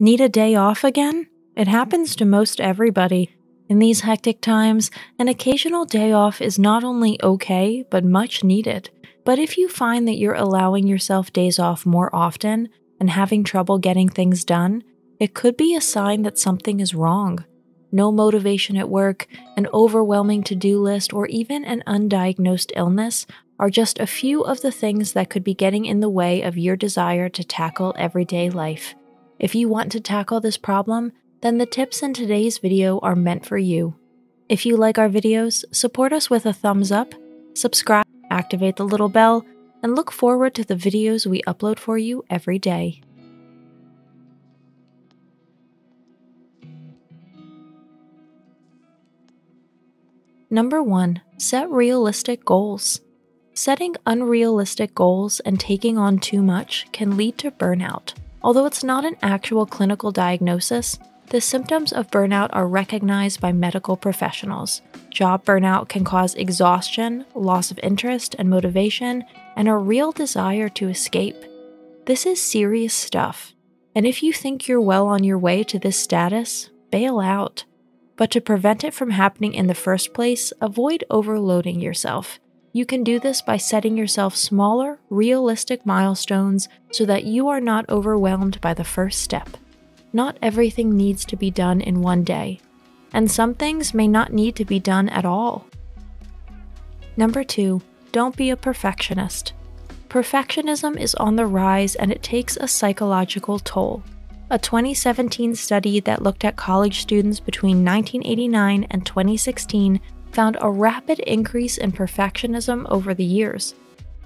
Need a day off again? It happens to most everybody. In these hectic times, an occasional day off is not only okay, but much needed. But if you find that you're allowing yourself days off more often and having trouble getting things done, it could be a sign that something is wrong. No motivation at work, an overwhelming to do list, or even an undiagnosed illness are just a few of the things that could be getting in the way of your desire to tackle everyday life. If you want to tackle this problem, then the tips in today's video are meant for you. If you like our videos, support us with a thumbs up, subscribe, activate the little bell, and look forward to the videos we upload for you every day. Number 1. Set realistic goals. Setting unrealistic goals and taking on too much can lead to burnout. Although it's not an actual clinical diagnosis, the symptoms of burnout are recognized by medical professionals. Job burnout can cause exhaustion, loss of interest and motivation, and a real desire to escape. This is serious stuff, and if you think you're well on your way to this status, bail out. But to prevent it from happening in the first place, avoid overloading yourself. You can do this by setting yourself smaller, realistic milestones so that you are not overwhelmed by the first step. Not everything needs to be done in one day, and some things may not need to be done at all. Number two, don't be a perfectionist. Perfectionism is on the rise and it takes a psychological toll. A 2017 study that looked at college students between 1989 and 2016 found a rapid increase in perfectionism over the years.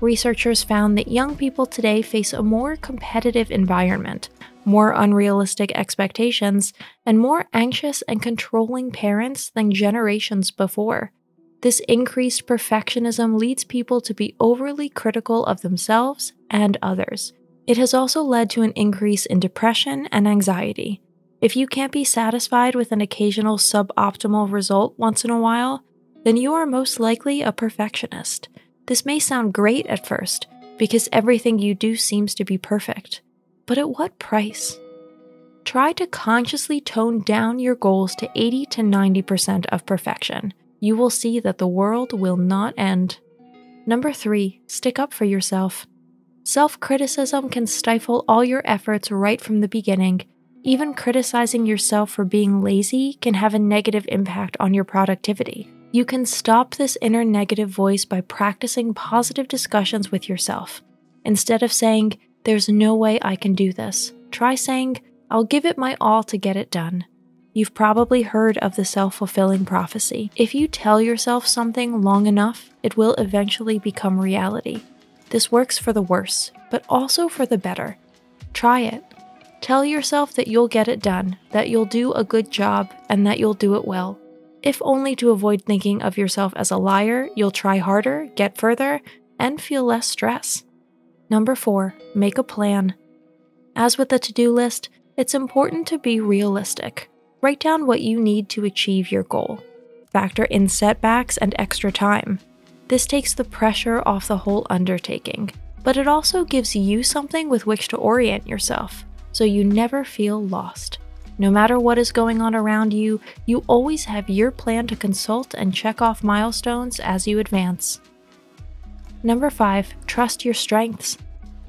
Researchers found that young people today face a more competitive environment, more unrealistic expectations, and more anxious and controlling parents than generations before. This increased perfectionism leads people to be overly critical of themselves and others. It has also led to an increase in depression and anxiety. If you can't be satisfied with an occasional suboptimal result once in a while, then you are most likely a perfectionist. This may sound great at first, because everything you do seems to be perfect. But at what price? Try to consciously tone down your goals to 80 to 90% of perfection. You will see that the world will not end. Number three, stick up for yourself. Self criticism can stifle all your efforts right from the beginning. Even criticizing yourself for being lazy can have a negative impact on your productivity. You can stop this inner negative voice by practicing positive discussions with yourself. Instead of saying, there's no way I can do this. Try saying, I'll give it my all to get it done. You've probably heard of the self fulfilling prophecy. If you tell yourself something long enough, it will eventually become reality. This works for the worse, but also for the better. Try it. Tell yourself that you'll get it done, that you'll do a good job, and that you'll do it well. If only to avoid thinking of yourself as a liar, you'll try harder, get further, and feel less stress. Number four, make a plan. As with the to do list, it's important to be realistic. Write down what you need to achieve your goal. Factor in setbacks and extra time. This takes the pressure off the whole undertaking, but it also gives you something with which to orient yourself, so you never feel lost. No matter what is going on around you, you always have your plan to consult and check off milestones as you advance. Number five, trust your strengths.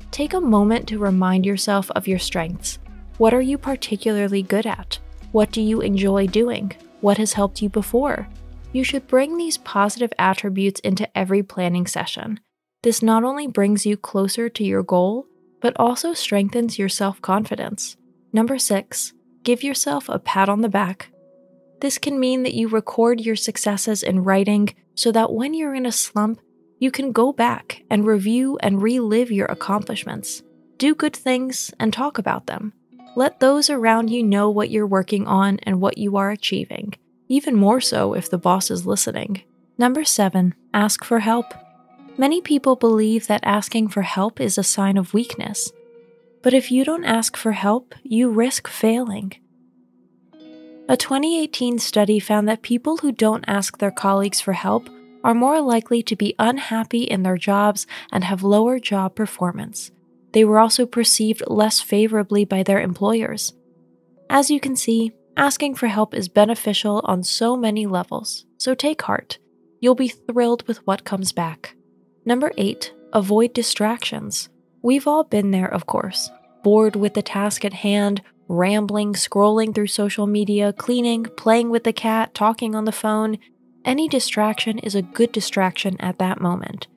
Take a moment to remind yourself of your strengths. What are you particularly good at? What do you enjoy doing? What has helped you before? You should bring these positive attributes into every planning session. This not only brings you closer to your goal, but also strengthens your self confidence. Number six, give yourself a pat on the back. This can mean that you record your successes in writing so that when you're in a slump, you can go back and review and relive your accomplishments. Do good things and talk about them. Let those around you know what you're working on and what you are achieving, even more so if the boss is listening. Number seven, ask for help. Many people believe that asking for help is a sign of weakness. But if you don't ask for help, you risk failing. A 2018 study found that people who don't ask their colleagues for help are more likely to be unhappy in their jobs and have lower job performance. They were also perceived less favorably by their employers. As you can see, asking for help is beneficial on so many levels, so take heart. You'll be thrilled with what comes back. Number 8. Avoid distractions. We've all been there, of course. Bored with the task at hand, rambling, scrolling through social media, cleaning, playing with the cat, talking on the phone. Any distraction is a good distraction at that moment.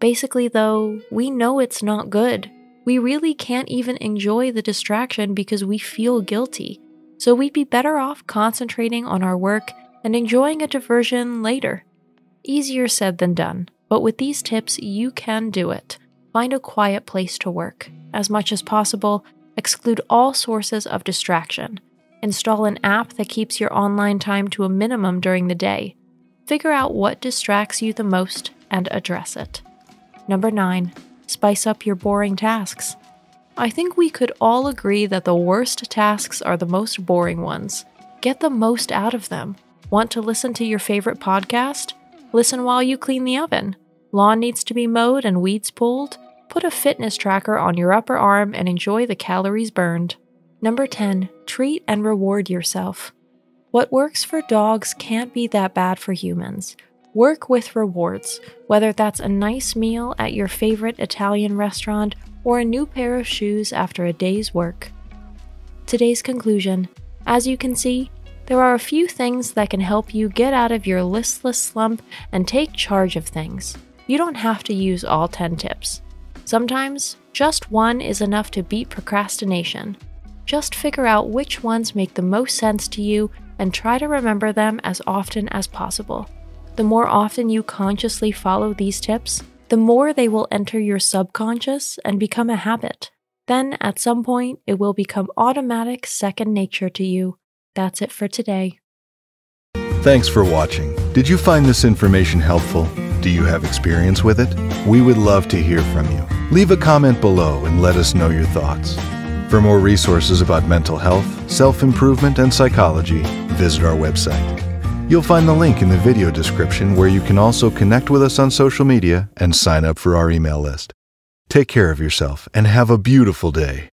Basically, though, we know it's not good. We really can't even enjoy the distraction because we feel guilty. So we'd be better off concentrating on our work and enjoying a diversion later. Easier said than done, but with these tips, you can do it. Find a quiet place to work. As much as possible, exclude all sources of distraction. Install an app that keeps your online time to a minimum during the day. Figure out what distracts you the most and address it. Number 9. Spice up your boring tasks. I think we could all agree that the worst tasks are the most boring ones. Get the most out of them. Want to listen to your favorite podcast? Listen while you clean the oven. Lawn needs to be mowed and weeds pulled? Put a fitness tracker on your upper arm and enjoy the calories burned. Number 10. Treat and reward yourself. What works for dogs can't be that bad for humans. Work with rewards, whether that's a nice meal at your favorite Italian restaurant or a new pair of shoes after a day's work. Today's conclusion As you can see, there are a few things that can help you get out of your listless slump and take charge of things. You don't have to use all 10 tips. Sometimes, just one is enough to beat procrastination. Just figure out which ones make the most sense to you and try to remember them as often as possible. The more often you consciously follow these tips, the more they will enter your subconscious and become a habit. Then, at some point, it will become automatic second nature to you. That's it for today. Thanks for watching. Did you find this information helpful? Do you have experience with it? We would love to hear from you. Leave a comment below and let us know your thoughts. For more resources about mental health, self improvement, and psychology, visit our website. You'll find the link in the video description where you can also connect with us on social media and sign up for our email list. Take care of yourself and have a beautiful day.